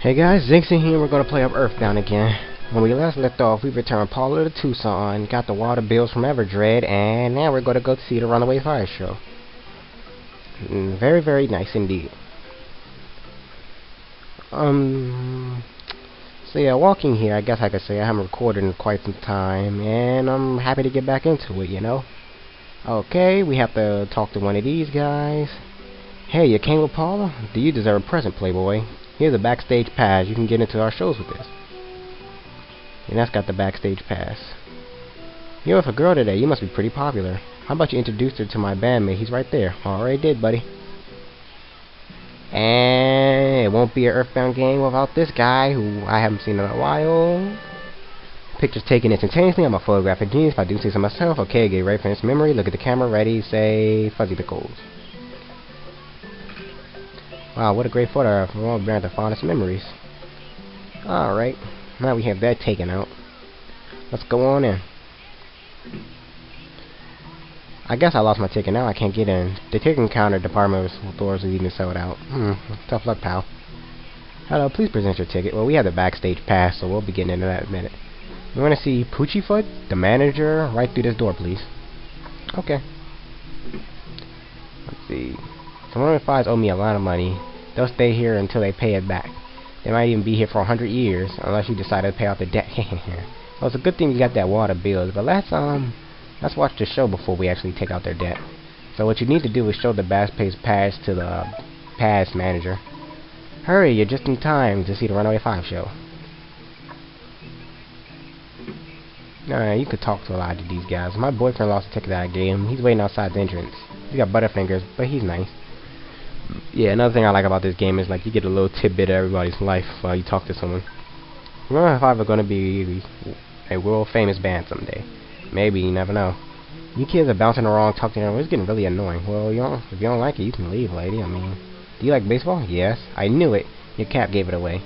Hey guys, Zinxin here. We're gonna play up Earthbound again. When we last left off, we returned Paula to Twoson, got the water bills from Everdred, and now we're gonna go to see the Runaway Five Show. Mm, very, very nice indeed. Um, so yeah, walking here, I guess I could say I haven't recorded in quite some time, and I'm happy to get back into it, you know? Okay, we have to talk to one of these guys. Hey, you came with Paula? Do you deserve a present, Playboy? Here's a backstage pass. You can get into our shows with this. And that's got the backstage pass. You're with a girl today. You must be pretty popular. How about you introduce her to my bandmate? He's right there. Already did, buddy. And it won't be an Earthbound game without this guy who I haven't seen in a while. Pictures taken instantaneously. I'm a photographic genius. If I do say so myself. Okay, get ready for this memory. Look at the camera. Ready. Say fuzzy pickles. Wow, what a great photo from all the fondest memories. Alright, now we have that taken out. Let's go on in. I guess I lost my ticket now, I can't get in. The ticket counter department doors is even sold out. Hmm, tough luck, pal. Hello, please present your ticket. Well, we have the backstage pass, so we'll be getting into that in a minute. We want to see Poochiefoot, the manager, right through this door, please. Okay. Let's see. The Runaway Fives owe me a lot of money. They'll stay here until they pay it back. They might even be here for a hundred years, unless you decide to pay off the debt. well, it's a good thing you got that water bill, but let's um, let's watch the show before we actually take out their debt. So what you need to do is show the Bass Pace pass to the pass manager. Hurry, you're just in time to see the Runaway 5 show. Nah, you could talk to a lot of these guys. My boyfriend lost a ticket that I gave him. He's waiting outside the entrance. He's got butterfingers, but he's nice yeah, another thing I like about this game is like you get a little tidbit of everybody's life while you talk to someone. Remember if I ever gonna be a world famous band someday? Maybe, you never know. You kids are bouncing around talking around, it's getting really annoying. Well, you don't, if you don't like it, you can leave, lady. I mean, do you like baseball? Yes. I knew it. Your cap gave it away.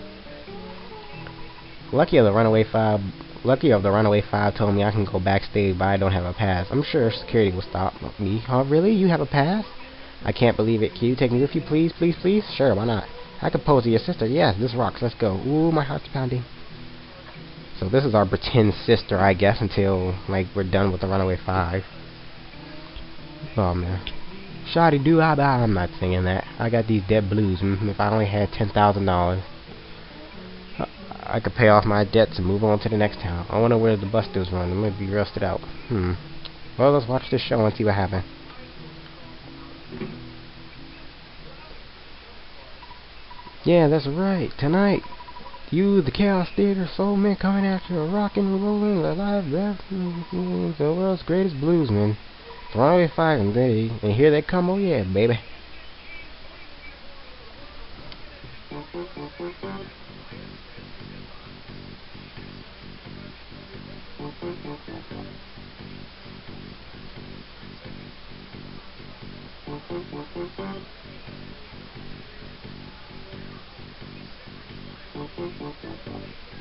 Lucky of the Runaway 5, lucky of the Runaway 5 told me I can go backstage, but I don't have a pass. I'm sure security will stop me. Oh, really? You have a pass? I can't believe it. Can you take me with you, please, please, please? Sure, why not? I could pose as your sister. Yes, this rocks. Let's go. Ooh, my heart's pounding. So this is our pretend sister, I guess, until, like, we're done with the Runaway 5. Oh, man. Shoddy do I I'm not singing that. I got these dead blues. Mm-hmm. If I only had $10,000, I could pay off my debts and move on to the next town. I wonder where the busters run. They might be rusted out. Hmm. Well, let's watch this show and see what happens. Yeah, that's right. Tonight, you, the Chaos Theater Soul Men, coming after a rockin' and rollin' alive, the world's greatest bluesman. Runaway Five and they, and here they come. Oh yeah, baby. Thank you.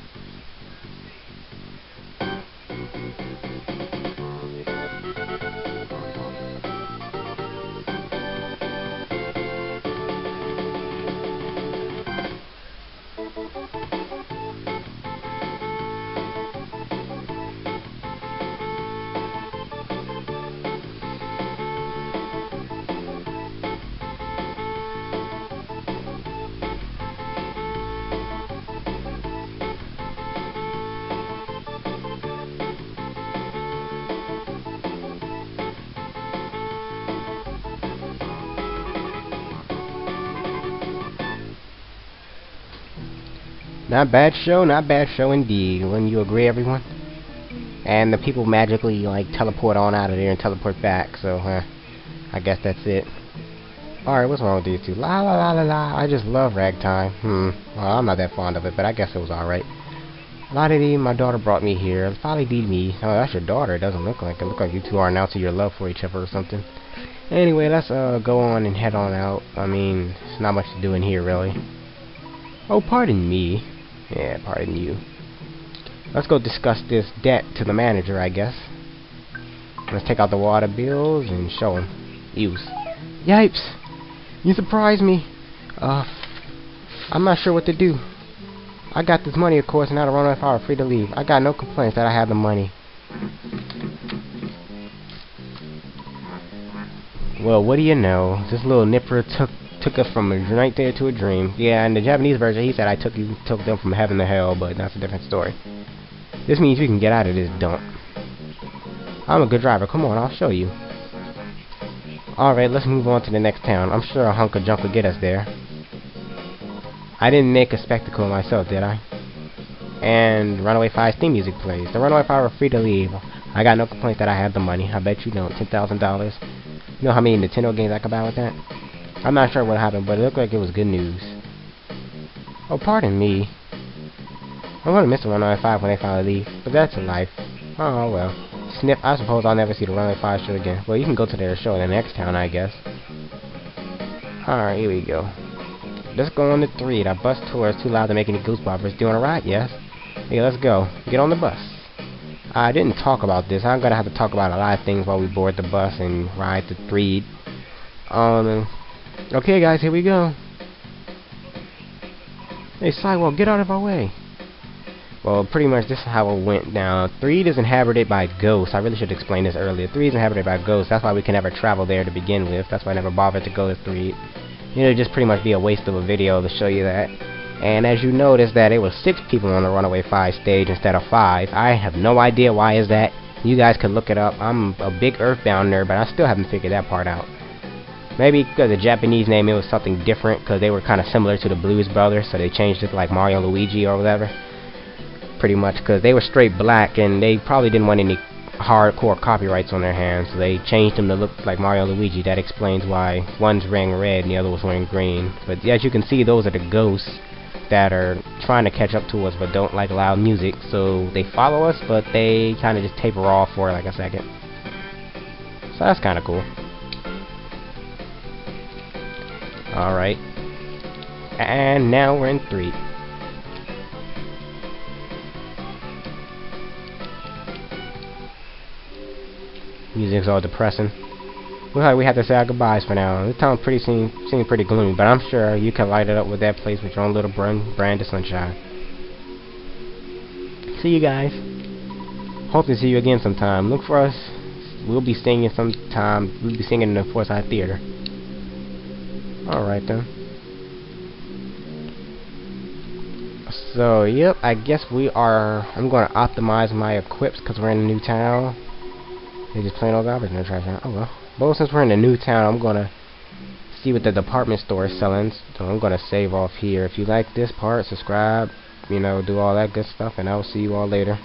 Not bad show, not bad show indeed. Wouldn't you agree, everyone? And the people magically, like, teleport on out of there and teleport back, so, uh, I guess that's it. Alright, what's wrong with these two? La la la la la, I just love ragtime. Hmm, well, I'm not that fond of it, but I guess it was alright. La di dee, my daughter brought me here. Folly dee me. Oh, that's your daughter. It doesn't look like it. Look like you two are announcing your love for each other or something. Anyway, let's, uh, go on and head on out. I mean, it's not much to do in here, really. Oh, pardon me. Yeah, pardon you. Let's go discuss this debt to the manager, I guess. Let's take out the water bills and show him. Use. Yipes! You surprised me. Uh, I'm not sure what to do. I got this money, of course, and now the runaway five are free to leave. I got no complaints that I have the money. Well, what do you know? This little nipper took took us from a nightmare to a dream. Yeah, in the Japanese version, he said I took you took them from heaven to hell, but that's a different story. This means we can get out of this dump. I'm a good driver. Come on, I'll show you. Alright, let's move on to the next town. I'm sure a hunk of junk will get us there. I didn't make a spectacle myself, did I? And Runaway 5's theme music plays. The Runaway 5 are free to leave. I got no complaints that I have the money. I bet you don't. $10,000. You know how many Nintendo games I could buy with that? I'm not sure what happened, but it looked like it was good news. Oh, pardon me. I'm gonna miss the Runaway 5 when they finally leave, but that's a life. Oh, well. Sniff, I suppose I'll never see the Runaway 5 show again. Well, you can go to their show in the next town, I guess. Alright, here we go. Let's go on the Threed. That bus tour is too loud to make any goose boppers. Doing a ride, yes? Hey, let's go. Get on the bus. I didn't talk about this. I'm gonna have to talk about a lot of things while we board the bus and ride the Threed. Um, okay guys, here we go. Hey, Sidewalk, get out of our way. Well, pretty much this is how it went down. Threed is inhabited by ghosts. I really should explain this earlier. Threed is inhabited by ghosts. That's why we can never travel there to begin with. That's why I never bothered to go to Threed. You know, it'd just pretty much be a waste of a video to show you that. And as you notice that it was six people on the Runaway 5 stage instead of five. I have no idea why is that. You guys could look it up. I'm a big Earthbound nerd, but I still haven't figured that part out. Maybe because the Japanese name it was something different because they were kind of similar to the Blues Brothers, so they changed it like Mario Luigi or whatever. Pretty much because they were straight black and they probably didn't want any hardcore copyrights on their hands so they changed them to look like Mario Luigi. That explains why one's wearing red and the other was wearing green. But as you can see those are the ghosts that are trying to catch up to us but don't like loud music. So they follow us but they kind of just taper off for like a second. So that's kind of cool alright and now we're in Threed Music's all depressing. Looks like we have to say our goodbyes for now. This town pretty seem seem pretty gloomy, but I'm sure you can light it up with that place with your own little brand brand of sunshine. See you guys. Hope to see you again sometime. Look for us. We'll be singing sometime. We'll be singing in the Fourside Theater. Alright then. So, yep, I guess we are... I'm going to optimize my equips because we're in a new town. They just plain old garbage in the trash can. Oh well. But since we're in a new town, I'm gonna see what the department store is selling. So I'm gonna save off here. If you like this part, subscribe, you know, do all that good stuff, and I'll see you all later.